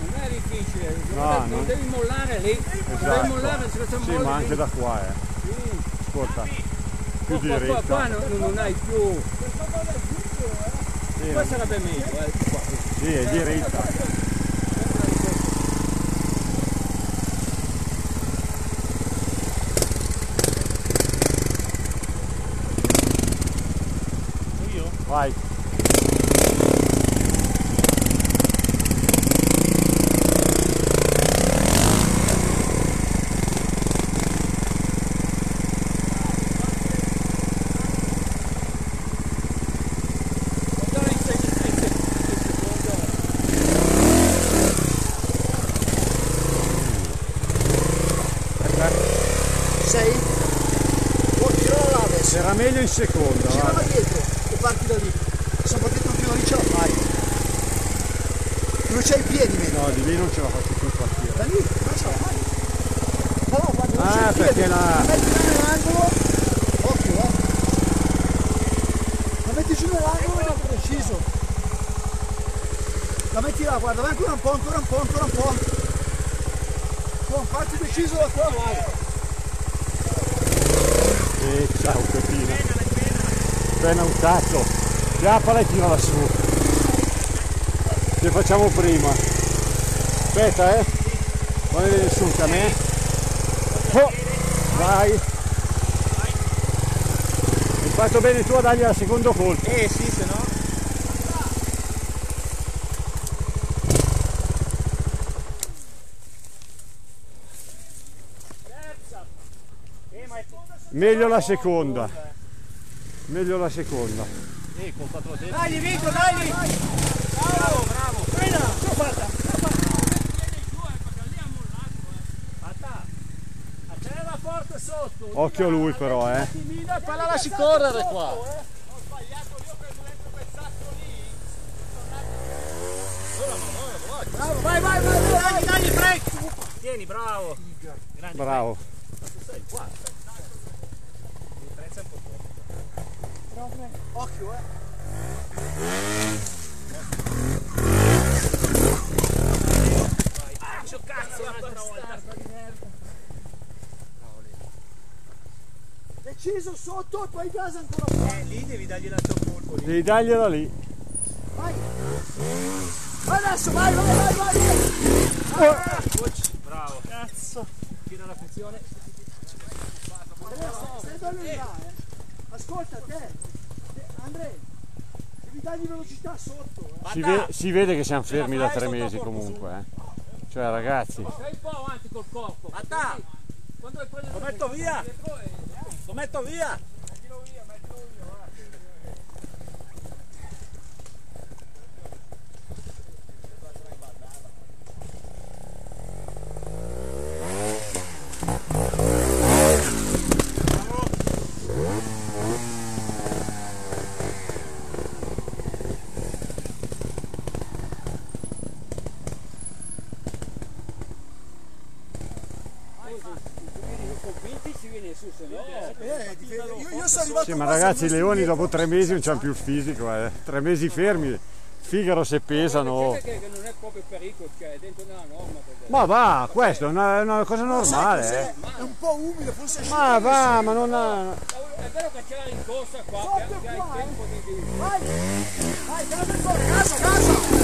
Non è difficile, No, non, non- devi mollare lì, non devi Esatto. mollare se questo Sì, ma anche da qua, eh. Sì. Ascolta, più Qua, qua, qua, qua non, non hai più, Sì, qua sarebbe meglio, eh, qua. sì, è diritta. Vai. Guarda il sec- il sec- il secondo. Sei? Oh, gira là adesso. Era meglio in seconda, Gira va. là dietro e parti da lì. Se partito anche da lì ce la fai. Dove c'hai i piedi meno? No, di lì non ce la faccio più partire. Da lì, ma ce la fai. Ma no, guarda, dove Ah, c'hai i piedi. perché la- La metti là nell'angolo. Occhio, eh. La metti giù nell'angolo e va preciso. La metti là, guarda, vai ancora un po', ancora un po', ancora un po'. Buon, parti deciso da qua, vai. E ciao Peppino. Appena un cazzo. Chiappala e tirala su. Che facciamo prima. Aspetta eh. Su anche a me. Oh, vai. Hai fatto bene tu a dargli al secondo colpo. Eh sì, se no. Meglio la seconda. Meglio la seconda. Dai, Vito, dai! Bravo, bravo! Ce l'ho fatta. Sotto! Occhio a lui però eh. E poi la lasci correre qua! Bravo, vai, vai, vai, vai. Dai, dai, break! Tieni, bravo! Bravo. Occhio, eh. Faccio cazzo un'altra volta! Deciso sotto e poi gas ancora qua. Eh, lì devi dargli l'altro colpo lì. Devi dargliela lì. Vai. Adesso, vai, vai, vai, vai. vai. Bravo! Cazzo! Tira la frizione. Andrea, stai bello in là, eh. Ascolta te. Andrea, devi dargli velocità sotto, eh. Si, ve- si vede che siamo fermi da tre mesi comunque eh. Cioè ragazzi. Stai un po' avanti col corpo. Atta! Quando hai preso Lo metto via! Lo metto via! convinti si viene su, se no. Eh, ti vedo. Io, io sono arrivato Sì, ma ragazzi i leoni dopo tre mesi non c'hanno più il fisico, eh. Tre mesi fermi. Figaro se pesano. Che, che non è proprio pericolo, cioè è dentro nella norma. perché- Ma va, questo è una, una cosa normale, eh. È un po' umido, forse è Ma va, ma non ha. È vero che c'è la rincorsa qua, che, che hai qua, tempo di... di- Vai, vai, te la metto a casa, casa.